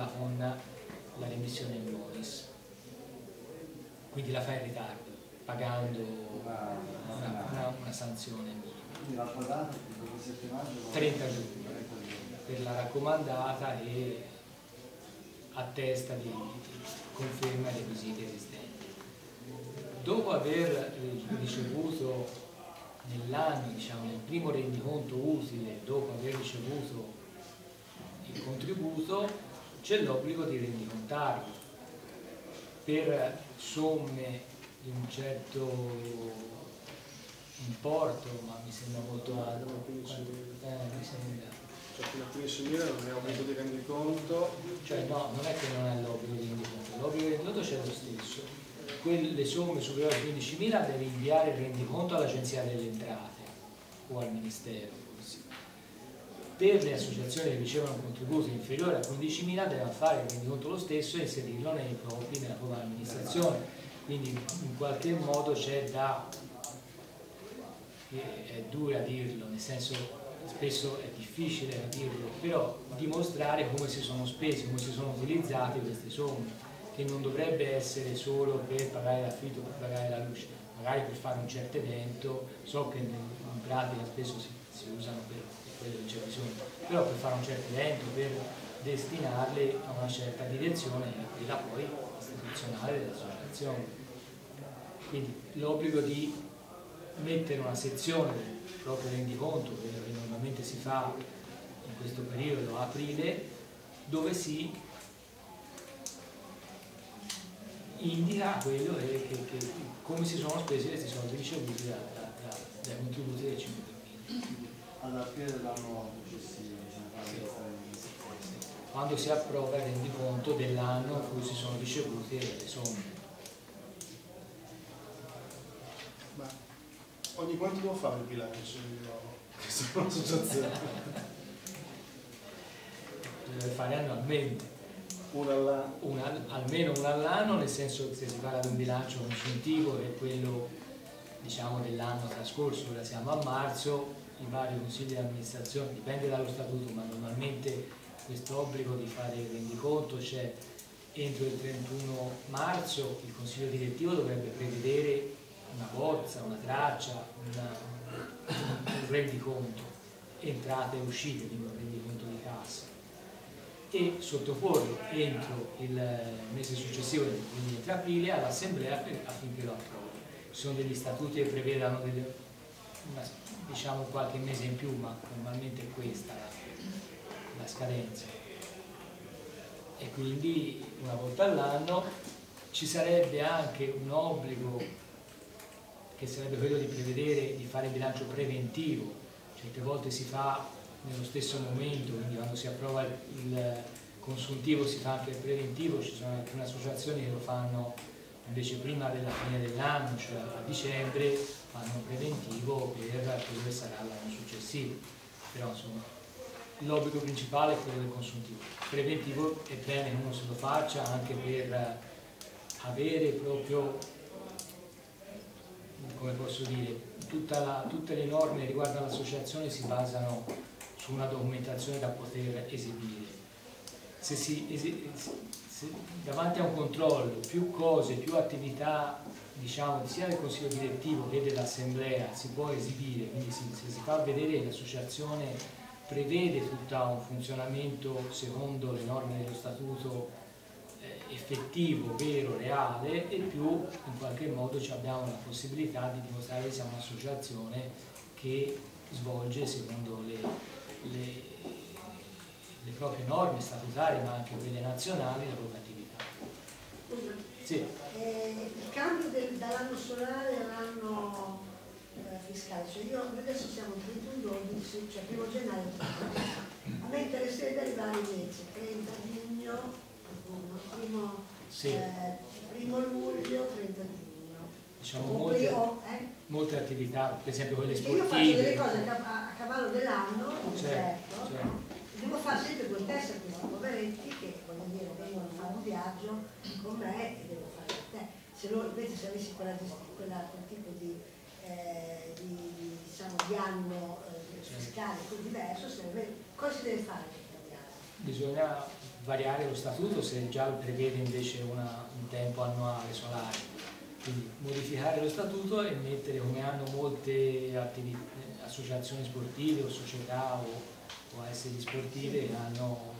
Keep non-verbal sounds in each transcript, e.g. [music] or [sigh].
con la remissione in bonus. Quindi la fa in ritardo, pagando una, una, una sanzione minima. Quindi l'altra data, il 7 maggio? 30 giugno, per la raccomandata e attesta di conferma i requisiti esistenti. Dopo aver ricevuto nell'anno, diciamo, nel primo rendiconto utile, dopo aver ricevuto il contributo, c'è l'obbligo di rendicontarlo per somme di un certo importo, ma mi sembra molto alto. Eh. Cioè fino a 15.000 non è obbligo di rendiconto. Cioè no, non è che non è l'obbligo di rendiconto, l'obbligo di rendiconto c'è lo stesso. Quelle somme superiori a 15.000 deve inviare il rendiconto all'Agenzia delle Entrate o al Ministero. Per le associazioni che ricevono un contributo inferiore a 15.000 devono fare il rendiconto lo stesso e inserirlo nei propri, nella propria amministrazione. Quindi in qualche modo c'è da, è dura dirlo, nel senso spesso è difficile dirlo, però dimostrare come si sono spesi, come si sono utilizzate queste somme, che non dovrebbe essere solo per pagare l'affitto, per pagare la luce, magari per fare un certo evento, so che in pratica spesso si, si usano per quello che c'è bisogno, però per fare un certo evento, per destinarle a una certa direzione, quella poi istituzionale dell'associazione. Quindi l'obbligo di mettere una sezione proprio rendiconto, quello che normalmente si fa in questo periodo, aprile, dove si indica quello che, che, che, come si sono spesi questi soldi ricevuti da, da, da, dai contributi del 5.000. Alla fine dell'anno successivo, quando si approva il rendiconto dell'anno in cui si sono ricevute le somme. Ma ogni quanto devo fare il bilancio che sono un'associazione? [laughs] Deve fare annualmente. Una all'anno? Una, almeno una all'anno, nel senso che se si parla di un bilancio consuntivo che è quello diciamo, dell'anno trascorso, ora siamo a marzo, i vari consigli di amministrazione, dipende dallo statuto, ma normalmente questo obbligo di fare il rendiconto c'è entro il 31 marzo il consiglio direttivo dovrebbe prevedere una bozza, una traccia, una, un rendiconto, entrate e uscite, quindi un rendiconto di cassa e sottoporlo entro il mese successivo, quindi entro aprile, all'assemblea affinché lo approvi. Ci sono degli statuti che prevedano delle, una, diciamo qualche mese in più, ma normalmente è questa la, la scadenza. E quindi una volta all'anno ci sarebbe anche un obbligo che sarebbe quello di prevedere di fare bilancio preventivo, certe volte si fa nello stesso momento, quindi quando si approva il consuntivo si fa anche il preventivo, ci sono alcune associazioni che lo fanno invece prima della fine dell'anno, cioè a dicembre, fanno preventivo per quello che sarà l'anno successivo. Però insomma l'obbligo principale è quello del consuntivo. Preventivo è bene che uno se lo faccia anche per avere proprio, come posso dire, la, tutte le norme riguardo all'associazione si basano su una documentazione da poter esibire. Se si, se, davanti a un controllo, più cose, più attività diciamo, sia del consiglio direttivo che dell'assemblea si può esibire, quindi si, se si fa vedere che l'associazione prevede tutto un funzionamento secondo le norme dello statuto eh, effettivo, vero, reale e più in qualche modo abbiamo la possibilità di dimostrare che siamo un'associazione che svolge secondo le, le, le proprie norme statutarie ma anche quelle nazionali la propria attività. Sì. Eh, il cambio dall'anno solare all'anno eh, fiscale, cioè io adesso siamo il 31 12, cioè primo gennaio, a me interesserebbe arrivare invece 30 giugno, primo, sì. eh, primo luglio, 30 giugno. Diciamo molte, eh? molte, attività, per esempio quelle sportive. Io faccio delle cose a, cavallo dell'anno, certo, certo. certo. Devo fare sempre test a questi poveretti che voglio dire vengono a fare un viaggio con me e devo fare per te. Se loro invece se avessi quella, quella, quel tipo di, eh, di, diciamo, di anno eh, fiscale certo. diverso, sarebbe, cosa si deve fare per cambiare? Bisogna variare lo statuto se già prevede invece una, un tempo annuale solare. Quindi modificare lo statuto e mettere come hanno molte associazioni sportive o società o, o ASD sportive che hanno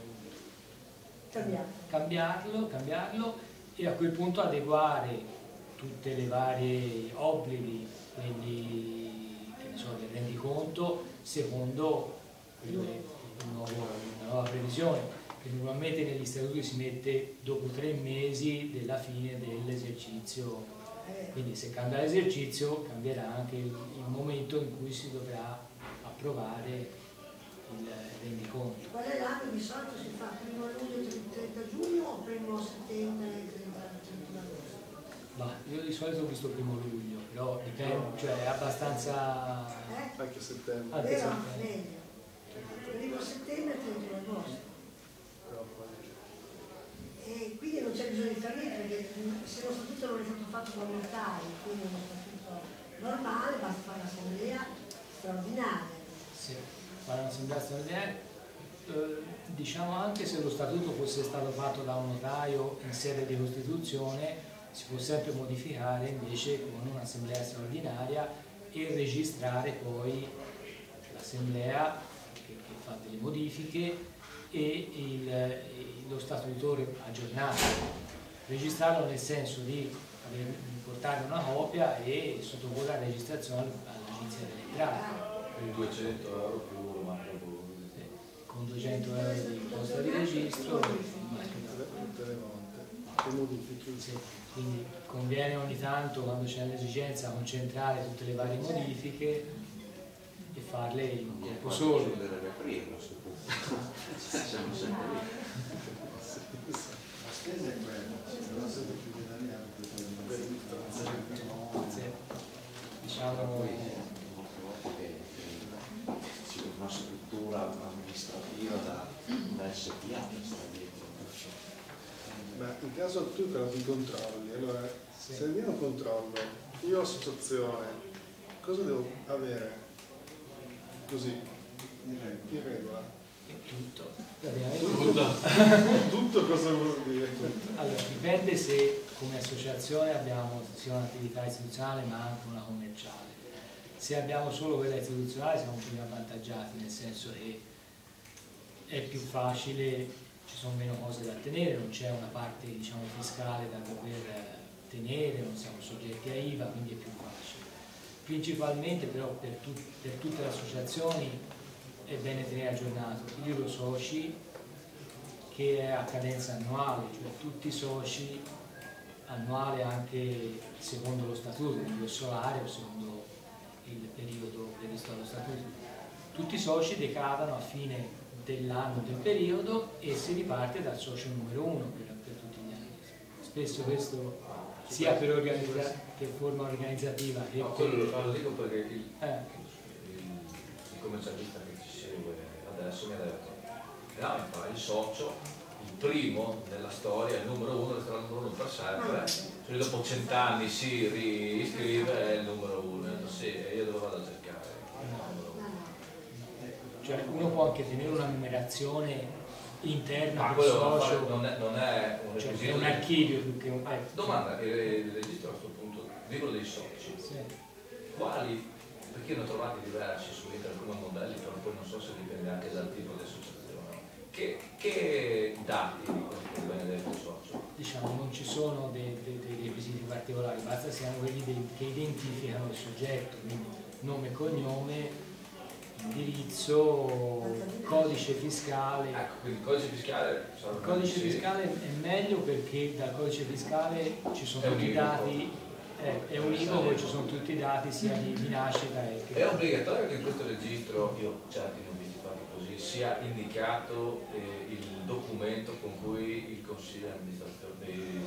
cambiarlo, cambiarlo e a quel punto adeguare tutte le varie obblighi, quindi so, del rendiconto, secondo il nuovo, una nuova previsione, che normalmente negli statuti si mette dopo tre mesi della fine dell'esercizio, quindi se cambia l'esercizio cambierà anche il, il momento in cui si dovrà approvare il rendiconto. Qual è l'anno di solito si fa? Primo luglio 30 giugno o primo settembre 30 agosto? Ma io di solito ho visto il primo luglio, però dipende, cioè è abbastanza... Eh? Anche settembre. Anche Vero? settembre. Meglio. Primo settembre e 31 agosto. E quindi non c'è bisogno di fare niente perché se lo statuto non è stato fatto da volontari, quindi è uno statuto normale, basta fare un'assemblea straordinaria. Sì, fare un'assemblea straordinaria. Eh, diciamo anche se lo statuto fosse stato fatto da un notaio in sede di Costituzione, si può sempre modificare invece con un'assemblea straordinaria e registrare poi l'assemblea che, che fa delle modifiche e il, lo statutore aggiornato. Registrarlo nel senso di portare una copia e sottoporre la registrazione all'agenzia delle entrate. Quindi 200 euro più Sì, Con 200 euro di costo di registro, Tutte le volte. Le modifiche. sì, quindi conviene ogni tanto quando c'è l'esigenza concentrare tutte le varie modifiche e farle in un colpo solo. [laughs] Siamo sempre lì. La spesa è quella, se. Diciamo una struttura amministrativa da, da SPA che sta dietro. Ma in caso tu però ti controlli, allora Sì. se viene un controllo, io associazione, cosa devo avere? Così, in regola. tutto. Praticamente Tutto, [laughs] tutto cosa vuol dire? Allora, dipende se come associazione abbiamo sia un'attività istituzionale ma anche una commerciale. Se abbiamo solo quella istituzionale siamo più avvantaggiati, nel senso che è più facile, ci sono meno cose da tenere, non c'è una parte diciamo, fiscale da dover tenere, non siamo soggetti a IVA, quindi è più facile. Principalmente però per, tut- per tutte le associazioni è bene tenere aggiornato il libro soci che è a cadenza annuale, cioè tutti i soci annuale anche secondo lo statuto, quindi o solare o secondo il periodo previsto dallo statuto. Tutti i soci decadono a fine dell'anno del periodo e si riparte dal socio numero uno per, per tutti gli anni. Spesso questo sia per, organizza- per forma organizzativa che No, quello lo dico perché il, Eh, il, il commercialista che ci segue adesso mi ha detto ah, mi fa il socio, il primo nella storia, il numero uno, resterà il numero uno per sempre, cioè dopo cent'anni si riscrive è il numero uno, sì, e io dove vado a cercare? Il numero uno. cioè uno può anche tenere una numerazione interna Ma quello socio, non è, non è un cioè è un archivio più che un... Ah. Domanda, il, il registro a questo punto, libro dei soci, Sì. quali, perché ne ho trovati diversi su internet come modelli, però poi non so se dipende anche dal tipo di associazione, che, che dati di benedetto socio? diciamo, non ci sono dei, dei- dei requisiti particolari, basta siano quelli dei- che identificano il soggetto, quindi nome e cognome, indirizzo, codice fiscale. Ecco, il codice fiscale Il codice fiscale è meglio perché dal codice fiscale ci sono È tutti i dati, eh, è univoco, ci sono tutti i dati sia di, di nascita e che... È obbligatorio che in questo registro, io certi ho visti fatti così, sia indicato eh, il documento con cui il consiglio di amministrazione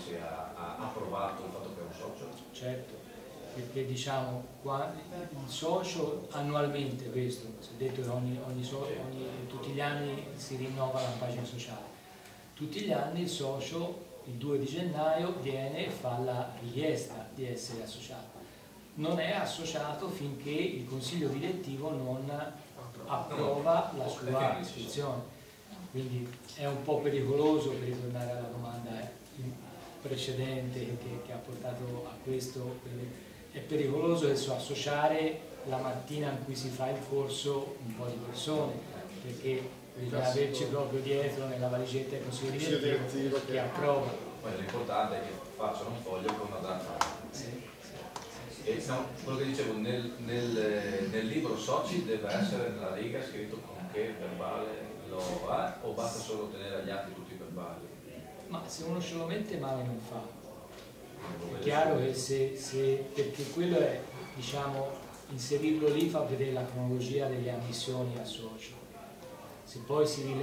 si ha, ha approvato il fatto che è un socio? Certo, perché diciamo qua, il socio annualmente questo, si è detto che ogni, ogni ogni- tutti gli anni si rinnova la pagina sociale, tutti gli anni il socio il 2 di gennaio viene e fa la richiesta di essere associato. Non è associato finché il consiglio direttivo non approva la sua iscrizione. quindi è un po' pericoloso per ritornare alla domanda precedente che, che ha portato a questo, è pericoloso adesso associare la mattina in cui si fa il corso un po' di persone, perché bisogna averci proprio dietro nella valigetta il consiglio direttivo che approva. Poi l'importante è che facciano un foglio con una data. Sì. E no, quello che dicevo, nel, nel, nel, libro Soci deve essere nella riga scritto con che verbale lo ha o basta solo tenere agli atti tutti i verbali? Ma se uno ce lo mette male non fa. È chiaro che se, se perché quello è, diciamo, inserirlo lì fa vedere la cronologia delle ammissioni al socio. Se poi si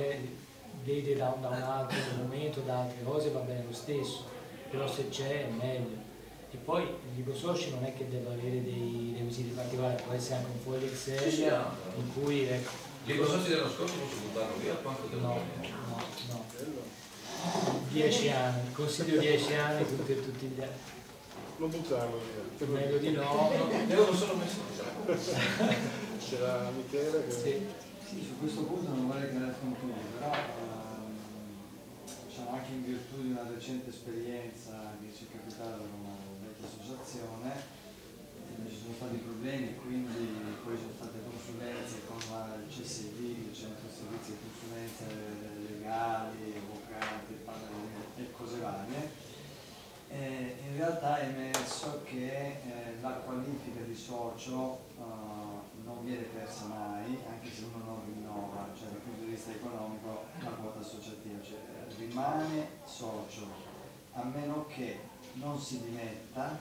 vede da, da un altro momento, da altre cose, va bene lo stesso, però se c'è è meglio. E poi il libro soci non è che deve avere dei requisiti particolari, può essere anche un foglio Excel in cui... Ecco, libro soci dell'anno scorso posso buttarlo via? Quanto devo no, no, no. Dieci anni, consiglio dieci anni tutti, tutti gli anni. Non buttarlo via. Meglio di no. Io non sono messo C'era [laughs] Michele che... Sì. sì. su questo punto non vorrei creare confusione, però ehm, diciamo anche in virtù di una recente esperienza che ci è capitata con una associazione, eh, ci sono stati problemi e quindi poi sono state consulenze con il CSV, il Centro Servizi di Consulenza Legali, Avvocati e cose varie. Eh, in realtà è emerso che eh, la qualifica di socio uh, non viene persa mai, anche se uno non rinnova, cioè dal punto di vista economico la quota associativa, cioè rimane socio, a meno che non si dimetta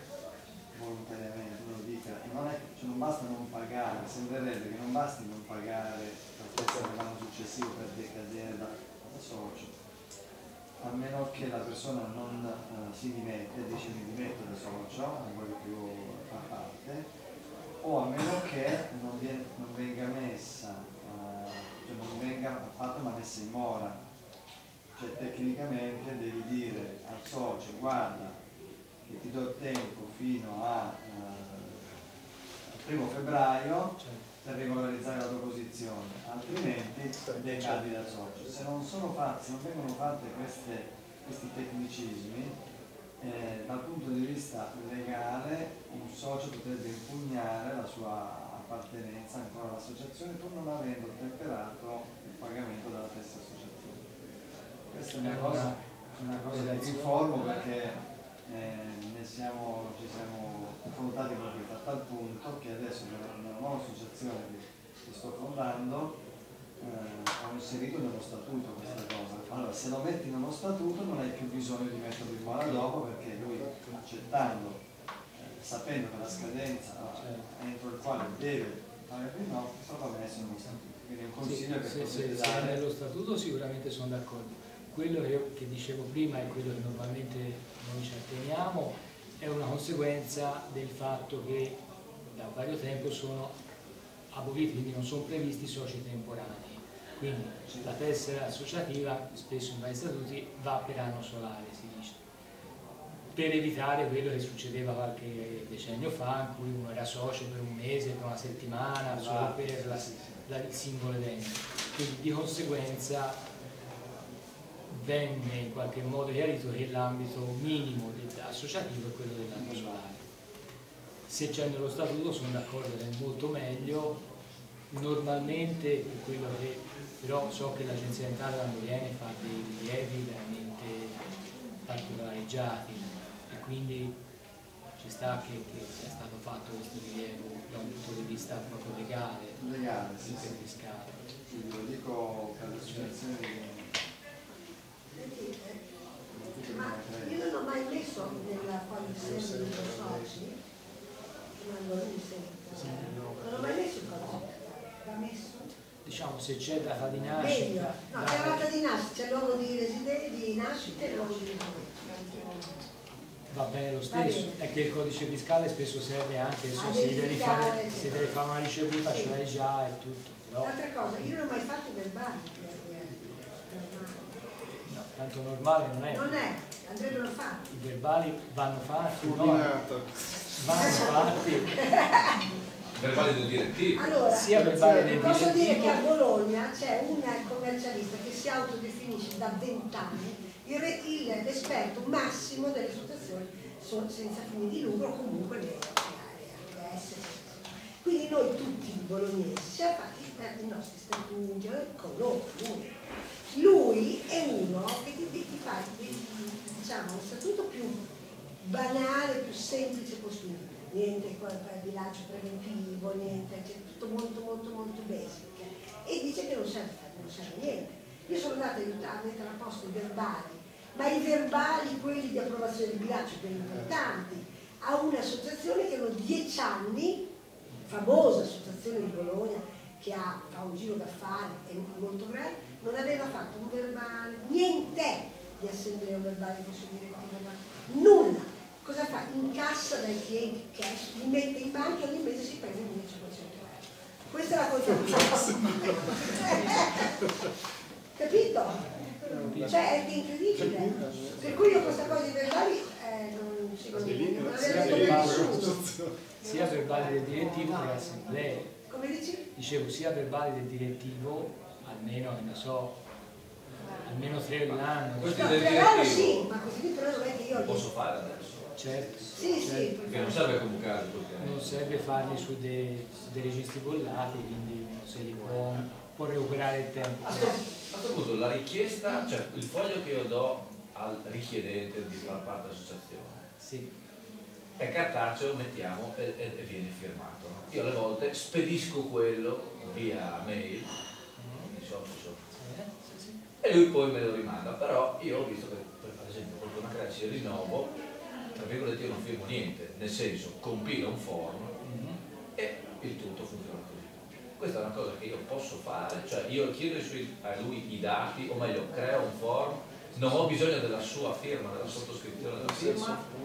volontariamente, uno dica, non, è, cioè non basta non pagare, sembrerebbe che non basti non pagare la prezzo dell'anno successivo per decadere da, da socio, a meno che la persona non uh, si dimette, dice mi dimetto da socio, non voglio più far parte, o a meno che non, viene, non venga messa, uh, cioè non venga fatta ma messa in mora. Cioè tecnicamente devi dire al socio guarda che ti do tempo fino eh, al primo febbraio certo. per regolarizzare la tua posizione, altrimenti decadi da socio. Se non, fatti, se non vengono fatte queste, questi tecnicismi, eh, dal punto di vista legale un socio potrebbe impugnare la sua appartenenza ancora all'associazione pur non avendo temperato il pagamento della stessa associazione. Questa è una cosa, una cosa che ti informo perché eh, siamo, ci siamo confrontati con questo, a tal punto che adesso nella nuova associazione che sto fondando eh, ho inserito nello statuto questa cosa. Allora, se lo metti nello statuto non hai più bisogno di metterlo in buona dopo perché lui accettando, eh, sapendo che la scadenza eh, entro il quale deve fare il no, sarà messo nello statuto. Quindi è un consiglio sì, che se, se, dare. nello statuto sicuramente sono d'accordo. Quello che, che dicevo prima è quello che normalmente noi ci atteniamo è una conseguenza del fatto che da vario tempo sono aboliti, quindi non sono previsti soci temporanei. Quindi la tessera associativa, spesso in vari statuti, va per anno solare, si dice, per evitare quello che succedeva qualche decennio fa, in cui uno era socio per un mese, per una settimana, solo esatto, per la, la, il singolo evento. Quindi di conseguenza venne in qualche modo chiarito che l'ambito minimo associativo è quello dell'anno solare. Se c'è nello statuto sono d'accordo che è molto meglio, normalmente quello che però so che l'agenzia dentale quando viene fa dei rilievi veramente particolareggiati e quindi ci sta che, che sia stato fatto questo rilievo da un punto di vista proprio legale, legale sì, sì. fiscale. Sì, lo dico per l'associazione ma io non ho mai messo nella qualificazione dei soci, non ho mai messo il codice, va messo? Diciamo se c'è data di nascita. Meglio, no, c'è data di nascita, c'è luogo di residenza, di nascita e luogo di residenza. Va bene lo stesso, è che il codice fiscale spesso serve anche se si deve, fare, si deve fare una ricevuta, ce l'hai già e tutto. L'altra cosa, io non ho mai fatto verbali tanto normale non è. Non è, andrebbero fatti. I verbali vanno fatti, no, vanno fatti, verbale del direttivo. Allora, Sia verbale del posso dire che a Bologna c'è una commercialista che si autodefinisce da vent'anni l'esperto massimo delle situazioni senza fini di lucro, comunque AS. Quindi noi tutti bolognesi siamo fatti per i nostri statuti con loro, lui. È uno che ti, ti fa diciamo, un statuto più banale, più semplice possibile. Niente bilancio preventivo, niente, c'è tutto molto molto molto basic. E dice che non serve, non serve niente. Io sono andata a aiutare a mettere a posto i verbali, ma i verbali, quelli di approvazione del bilancio, quelli importanti, a un'associazione che hanno dieci anni, famosa associazione di Bologna, che ha, fa un giro d'affari, è molto grande, non aveva fatto un verbale, niente di assemblea un verbale di consiglio direttivo, ma nulla. Cosa fa? Incassa dai clienti cash, li mette in banca e ogni mese si prende 1500 euro. Questa è la cosa. [laughs] Capito? Cioè è incredibile. Per cui io questa cosa di verbali eh, non, secondo me, non Sia l'avevo verbale, detto nessuno. sia verbale del direttivo che assemblee. Come dici? Dicevo, sia verbale del direttivo, almeno, che ne so, almeno tre all'anno. Questo No, però direttivo. sì, ma così però non è che io Lo posso fare adesso. Certo, Sì, sì, certo. Perché non serve eh. Non serve farli su dei, su dei registri bollati, quindi se li può, può recuperare il tempo. A sto- a questo punto la richiesta, cioè il foglio che io do al richiedente di far parte dell'associazione Sì, è cartaceo, mettiamo, e, e- e viene firmato. Io alle volte spedisco quello via mail, mi so, mi so, sì, sì. E lui poi me lo rimanda, però io ho visto che per esempio con di rinnovo, tra virgolette io non firmo niente, nel senso compilo un form Mhm. e il tutto funziona così. Questa è una cosa che io posso fare, cioè io chiedo suoi- a lui i dati, o meglio, creo un form, non ho bisogno della sua firma, della sottoscrizione della firma,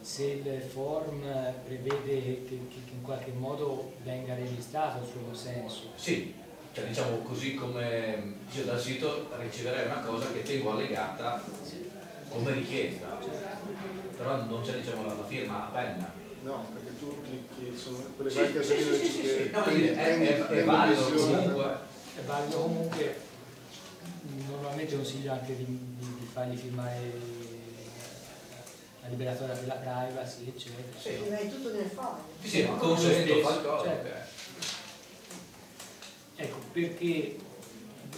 Se il form prevede che, che- che in qualche modo venga registrato il suo consenso, sì, cioè diciamo così come io dal sito riceverei una cosa che tengo allegata come richiesta, però non c'è diciamo la, la firma a penna. No, perché tu clicchi su quelle Sì, vecchie sì, sì, sì, sì, sì. che No, è, è- è valido visione. comunque. è valido comunque, normalmente consiglio anche di, di- di fargli firmare la liberatoria per la privacy, eccetera. Sì. Hai tutto nel foglio. Sì, sì, ma consento Stesso, qualcosa. certo. Ecco, perché,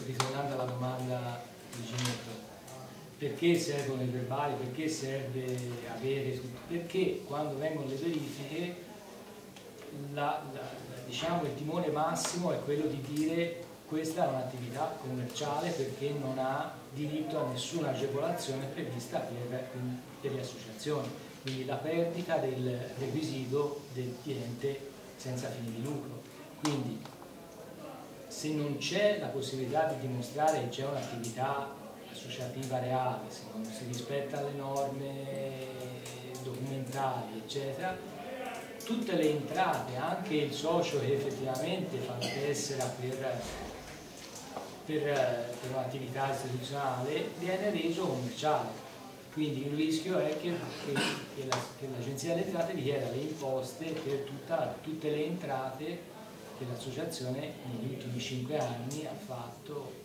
ritornando alla domanda di Ginetto, perché servono i verbali, perché serve avere tutto? Perché quando vengono le verifiche, la- la- diciamo, il timore massimo è quello di dire questa è un'attività commerciale perché non ha diritto a nessuna agevolazione prevista per, per le associazioni. Quindi la perdita del requisito del cliente senza fini di lucro. Quindi se non c'è la possibilità di dimostrare che c'è un'attività associativa reale, se non si rispettano le norme documentali, eccetera, tutte le entrate, anche il socio che effettivamente fa la tessera per, per, per un'attività istituzionale, viene reso commerciale. Quindi il rischio è che, che- che la- l'Agenzia delle Entrate richieda le imposte per tutta- tutte le entrate che l'associazione negli ultimi cinque anni ha fatto.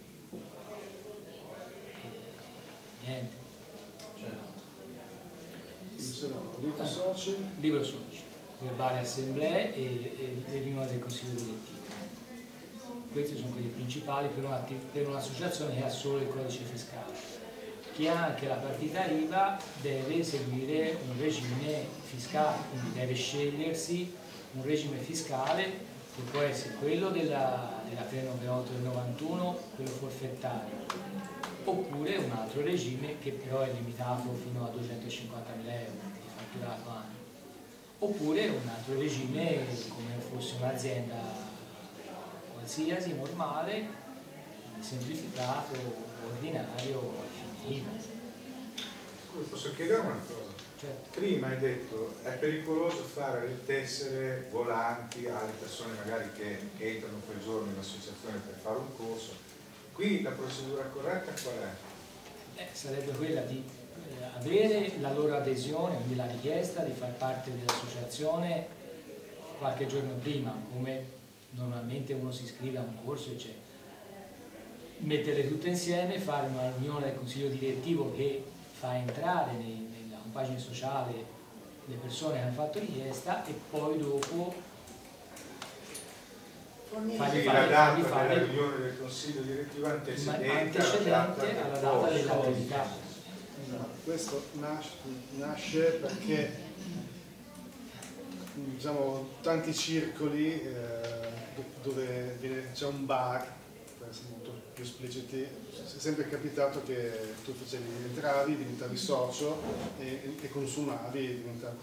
E niente, no, dico soci, libero socio, verbale assemblee e, e, riunione del consiglio direttivo. Questi sono quelli principali per un'associazione che ha solo il codice fiscale. Chi ha anche la partita IVA deve seguire un regime fiscale, quindi deve scegliersi un regime fiscale che può essere quello della, della 398 del 91, quello forfettario, oppure un altro regime che però è limitato fino a 250.000 euro di fatturato anno, oppure un altro regime come fosse un'azienda qualsiasi, normale, semplificato, ordinario, finito. Scusa, posso chiedere una cosa? Certo. Prima hai detto è pericoloso fare le tessere volanti alle persone magari che entrano quel giorno in associazione per fare un corso. Qui la procedura corretta qual è? Eh, sarebbe quella di eh, avere la loro adesione, quindi la richiesta di far parte dell'associazione qualche giorno prima, come normalmente uno si iscrive a un corso, eccetera. Metterle tutte insieme, fare una riunione del consiglio direttivo che fa entrare nei, pagina sociale le persone che hanno fatto richiesta e poi dopo fargli fare, la data della riunione del consiglio direttivo antecedente, antecedente alla data dell'attività. Questo nasce, nasce perché diciamo, tanti circoli eh, dove c'è un bar, per essere molto più espliciti, è sempre capitato che tu facevi, entravi, diventavi socio e, e consumavi, diventavi,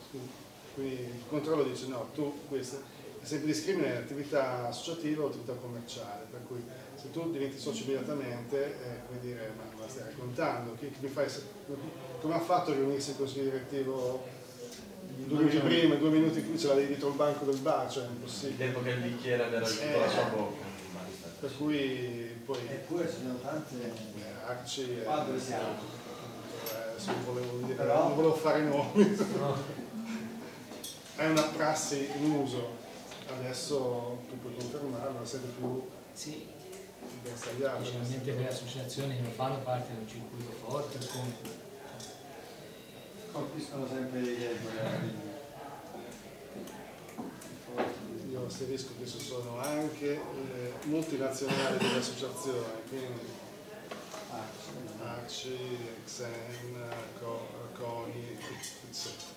quindi il controllo dice no, tu questo è sempre discrimine attività associativa o attività commerciale, per cui se tu diventi socio immediatamente, eh, come dire, ma, ma stai raccontando, chi, chi fai, come ha fatto a riunirsi il consiglio direttivo due minuti prima, due minuti qui ce l'avevi dietro il banco del bar, cioè è impossibile. Il tempo che il bicchiere aveva raggiunto eh, la sua bocca. Per cui poi... Eppure ci sono tante... Eh, Arci... Quando eh, siamo? Eh, non, volevo dire, Però... non volevo fare nomi. è una prassi in uso. Adesso tu puoi confermarlo, sempre più... Sì. Specialmente per le associazioni che non fanno parte del circuito forte, colpiscono sempre i regole. Io asserisco che sono anche le multinazionali delle associazioni, quindi ACI, Xen, CONI, eccetera.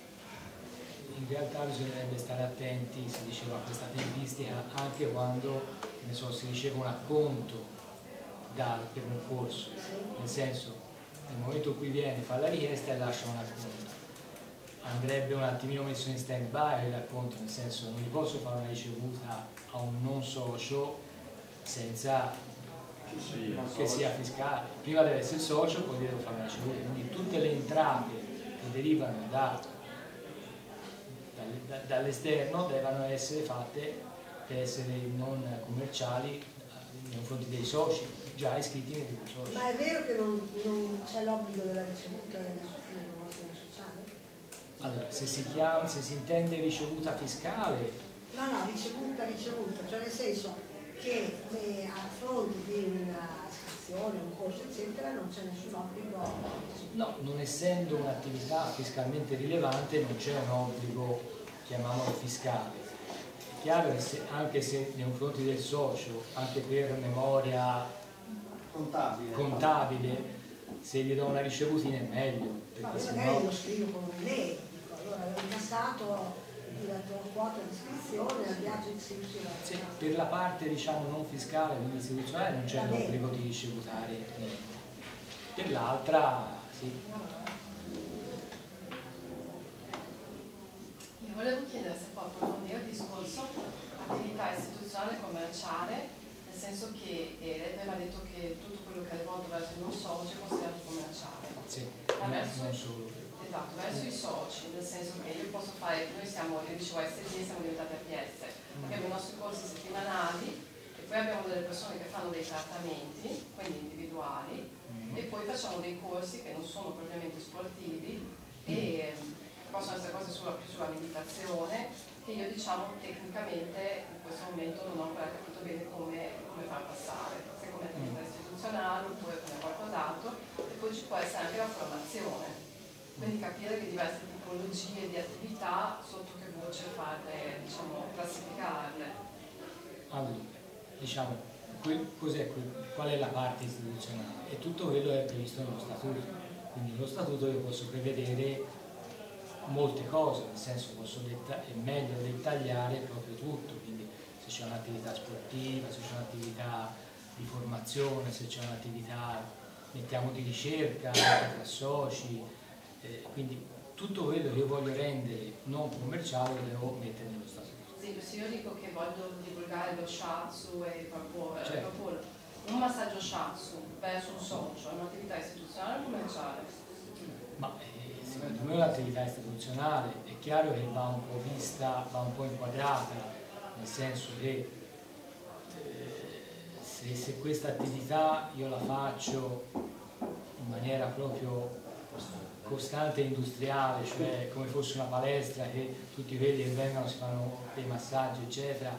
In realtà bisognerebbe stare attenti, si diceva, a questa tempistica anche quando so, si riceve un acconto da, per un corso, nel senso nel momento in cui viene, fa la richiesta e lascia un acconto. Andrebbe un attimino messo in stand by l'acconto, nel senso non gli posso fare una ricevuta a un non socio senza che sia fiscale. Prima deve essere socio, poi devo fare una ricevuta. Quindi tutte le entrate che derivano da, da, dall'esterno devono essere fatte per essere non commerciali nei confronti dei soci già iscritti gruppo social. Ma è vero che non, non c'è l'obbligo della ricevuta? Allora, se si, chiama, se si intende ricevuta fiscale... No, no, ricevuta, ricevuta, cioè nel senso che eh, a fronte di un'iscrizione, un corso, eccetera, non c'è nessun obbligo. No, non essendo un'attività fiscalmente rilevante non c'è un obbligo, chiamiamolo fiscale. È chiaro che se, anche se nei confronti del socio, anche per memoria contabile. contabile, se gli do una ricevutina è meglio. Ma se magari lo scrivo con un ho incassato la tua quota di iscrizione al viaggio istituzionale. Sì, per la parte diciamo non fiscale, quindi istituzionale, non c'è l'obbligo di ricevutare niente. Per l'altra sì. Io volevo chiedere se può approfondire il discorso attività istituzionale commerciale senso che eh, lei ha detto che tutto quello che è rivolto verso il non socio è considerato commerciale. Sì, verso, non solo. Esatto, verso i soci, nel senso che io posso fare, noi siamo, io dicevo SG, siamo diventati APS, mm. abbiamo i nostri corsi settimanali e poi abbiamo delle persone che fanno dei trattamenti, quindi individuali, mm. e poi facciamo dei corsi che non sono propriamente sportivi e possono essere cose sulla, più sulla meditazione, che io diciamo tecnicamente in questo momento non ho ancora capito bene come, come far passare, se come attività mm. istituzionale oppure come qualcos'altro, e poi ci può essere anche la formazione, quindi capire che diverse tipologie di attività sotto che voce farle, diciamo, classificarle. Allora, diciamo, cos'è, qual è la parte istituzionale? E tutto quello è previsto nello statuto, quindi nello statuto io posso prevedere molte cose, nel senso posso è meglio dettagliare proprio tutto, quindi se c'è un'attività sportiva, se c'è un'attività di formazione, se c'è un'attività mettiamo di ricerca tra soci, eh, quindi tutto quello che io voglio rendere non commerciale lo devo mettere nello statuto. Sì, se io dico che voglio divulgare lo shiatsu e proporre, certo. proporre un massaggio shiatsu verso un socio, è un'attività istituzionale o commerciale? Ma, eh, secondo me un'attività istituzionale, è chiaro che va un po' vista, va un po' inquadrata, nel senso che eh, se, se questa attività io la faccio in maniera proprio costante industriale, cioè come fosse una palestra che tutti quelli che vengono si fanno dei massaggi eccetera,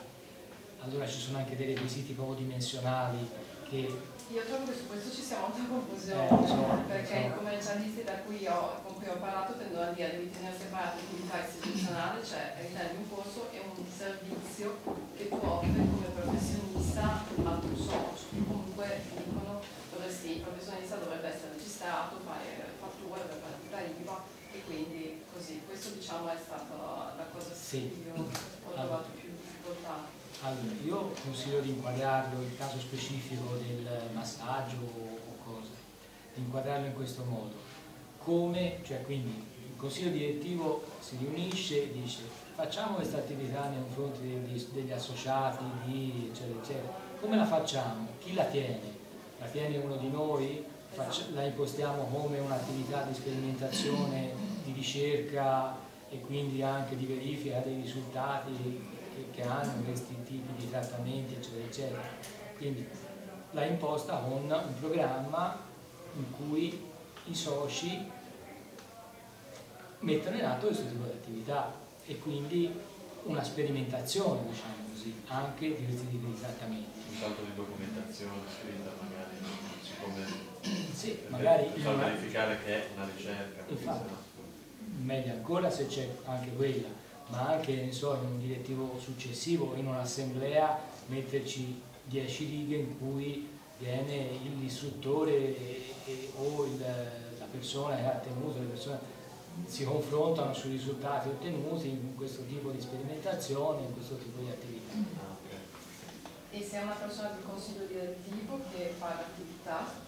allora ci sono anche dei requisiti proprio dimensionali che io trovo che su questo ci sia molta confusione, eh, so, perché so. i commercialisti da cui ho, con cui ho parlato tendono a dire devi tenere separato l'attività istituzionale, cioè ritendi un corso e un servizio che tu offri come professionista al tuo socio. Comunque dicono il professionista dovrebbe essere registrato, fare fatture per partita IVA e quindi così. Questo diciamo è stata la cosa Sì. che io ho trovato più difficoltà. Allora, io consiglio di inquadrarlo il caso specifico del massaggio o cosa, di inquadrarlo in questo modo. Come, cioè quindi il consiglio direttivo si riunisce e dice facciamo questa attività nei confronti degli, degli associati, di eccetera eccetera. Come la facciamo? Chi la tiene? La tiene uno di noi? Faccia- la impostiamo come un'attività di sperimentazione, di ricerca e quindi anche di verifica dei risultati che, che hanno questi tipi di trattamenti, eccetera, eccetera. Quindi l'ha imposta con un programma in cui i soci mettono in atto questo tipo di attività e quindi una sperimentazione, diciamo così, anche di questi tipi di trattamenti. un salto di documentazione scritta magari siccome [clears throat] Sì, magari far verificare che è una ricerca Infatti. sennò- meglio ancora se c'è anche quella, ma anche so, in un direttivo successivo, in un'assemblea, metterci 10 righe in cui viene l'istruttore o il- la persona che ha tenuto, le persone si confrontano sui risultati ottenuti in questo tipo di sperimentazione, in questo tipo di attività. Ah, ok. E se è una persona del consiglio direttivo che fa l'attività,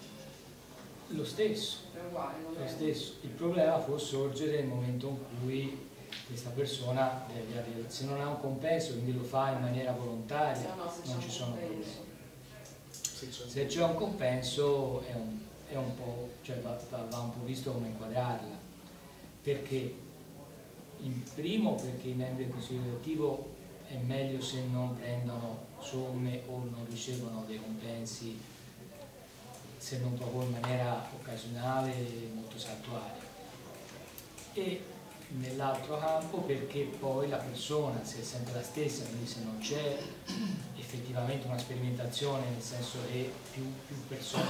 Lo stesso, è uguale, lo stesso. Il problema può sorgere nel momento in cui questa persona deve avere, se non ha un compenso, quindi lo fa in maniera volontaria, no, non ci sono problemi. Se c'è un compenso è un, è un po', cioè va, va- va un po' visto come inquadrarla. Perché? In primo perché i membri del consiglio direttivo è meglio se non prendono somme o non ricevono dei compensi se non proprio in maniera occasionale e molto saltuaria. E nell'altro campo perché poi la persona, se è sempre la stessa, quindi se non c'è effettivamente una sperimentazione, nel senso che più, più persone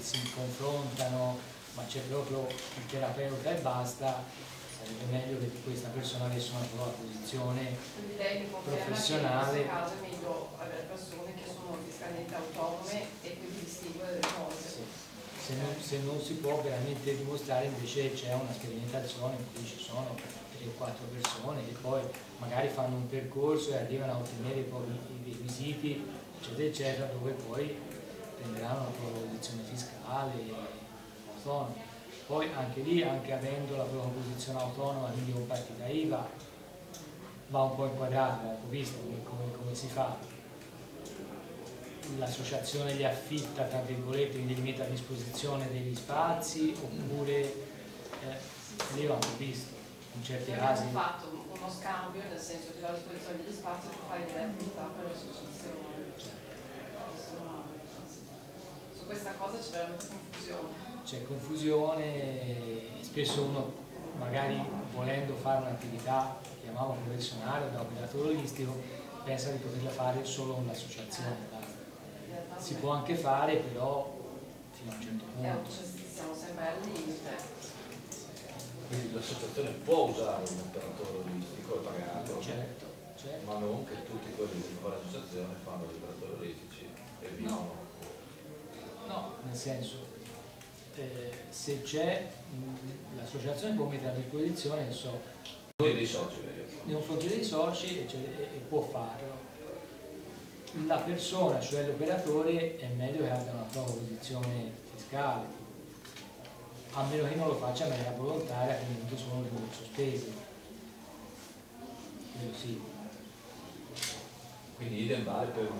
si confrontano, ma c'è proprio il terapeuta e basta, sarebbe meglio che questa persona avesse una sua posizione che in Professionale. questo caso è meglio avere persone che sono fiscalmente autonome e quindi distinguere le cose. Sì. Se non, se non si può veramente dimostrare invece c'è una sperimentazione in cui ci sono 3 o 4 persone che poi magari fanno un percorso e arrivano a ottenere poi i requisiti eccetera eccetera dove poi prenderanno la propria posizione fiscale autonoma. Poi anche lì, anche avendo la propria posizione autonoma, quindi con partita IVA, va un po' inquadrato, un po' visto come, come- come si fa l'associazione li affitta, tra virgolette, quindi li mette a disposizione degli spazi oppure eh, lì va un po' visto, in certi casi. abbiamo fatto uno scambio, nel senso che la disposizione degli spazi per fare delle attività per l'associazione. Su questa cosa c'è veramente confusione. C'è confusione, spesso uno magari volendo fare un'attività, chiamiamola professionale o da operatore olistico, pensa di poterla fare solo realtà Si può anche fare però fino a un certo punto. siamo sempre al limite. Quindi l'associazione può usare un operatore olistico e pagato, Certo, certo. ma non che tutti quelli che fanno l'associazione fanno gli operatori olistici e vivono. No, nel senso, eh, se c'è, mh, l'associazione può mettere a disposizione, so, dei soci nei confronti dei soci e, cioè, e- può farlo. La persona, cioè l'operatore, è meglio che abbia una propria posizione fiscale, a meno che non lo faccia in maniera volontaria, quindi non sono rimborsi sospesi. Quello sì. Quindi idem vale per un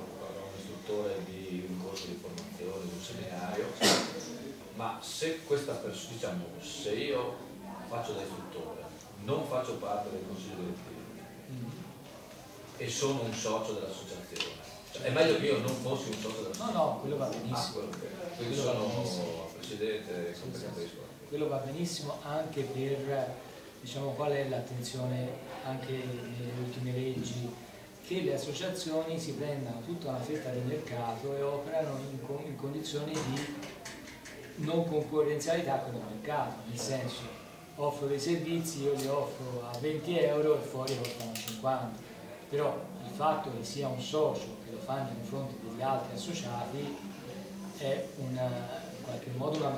istruttore di un corso di formazione, di un seminario, ma se questa persona, diciamo, se io faccio da istruttore, non faccio parte del consiglio direttivo Mm. e sono un socio dell'associazione, cioè, è meglio che io non fossi un socio No, dell'associazione. no, quello va Ah, benissimo. quindi Quello sono benissimo. presidente, capisco. quello va benissimo anche per diciamo, qual è l'attenzione anche nelle ultime leggi, che le associazioni si prendano tutta una fetta di mercato e operano in, in condizioni di non concorrenzialità con il mercato, nel senso offro dei servizi, io li offro a 20 euro e fuori costano 50, però il fatto che sia un socio che lo fa nei confronti degli altri associati è una, in qualche modo una,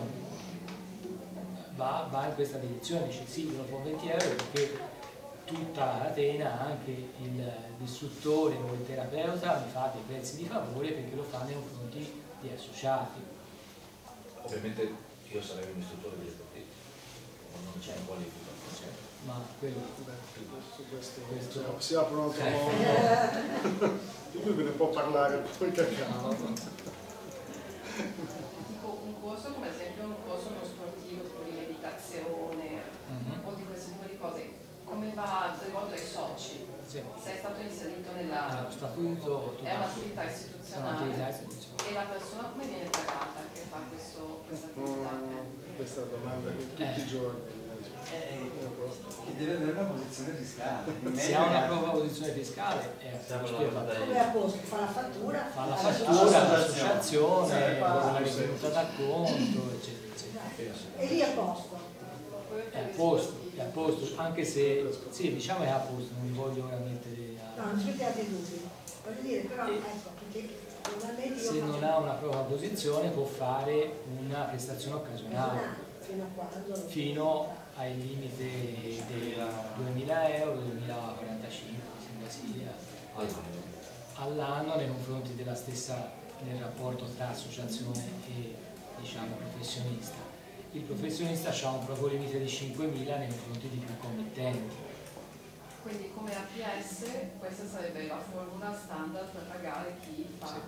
va, va, in questa direzione, dice sì, lo fa 20 euro perché tutta la catena, anche il istruttore o il terapeuta mi fa dei prezzi di favore perché lo fa nei confronti di associati. Ovviamente io sarei un istruttore di sportivi, non c'è qualifica. Ma quello su questo, questo si apre un altro mondo. Di cui ve ne può parlare poi cacao. Un corso come ad esempio un corso uno sportivo tipo di meditazione o di questo tipo di cose, come va rivolto ai soci? Sì. Se è stato inserito nella... Allora, statuto, è un'attività istituzionale un'attività istituzionale. e la persona come viene pagata che fa questo, questa attività? Mm, questa domanda che tutti Eh. i giorni. Eh, che deve avere una posizione fiscale. Se ha una propria posizione fiscale è. Come è a posto? Fa la fattura? fa la fattura all'associazione, la sì. ritenuta d'acconto, eccetera, eccetera. E lì è a posto. È a posto, è a posto, anche se sì, diciamo è a posto, non mi voglio ora mettere No, non ci mettiate dubbi. Voglio dire, però, ecco, perché Se non ha una propria posizione può fare una prestazione occasionale fino a quando fino ai limiti dei 2000 euro, 2045, mi sembra sia. All'anno. all'anno nei confronti della stessa nel rapporto tra associazione e diciamo, professionista. Il professionista ha un proprio limite di 5.000 nei confronti di più committenti. Quindi come APS questa sarebbe la formula standard per pagare chi fa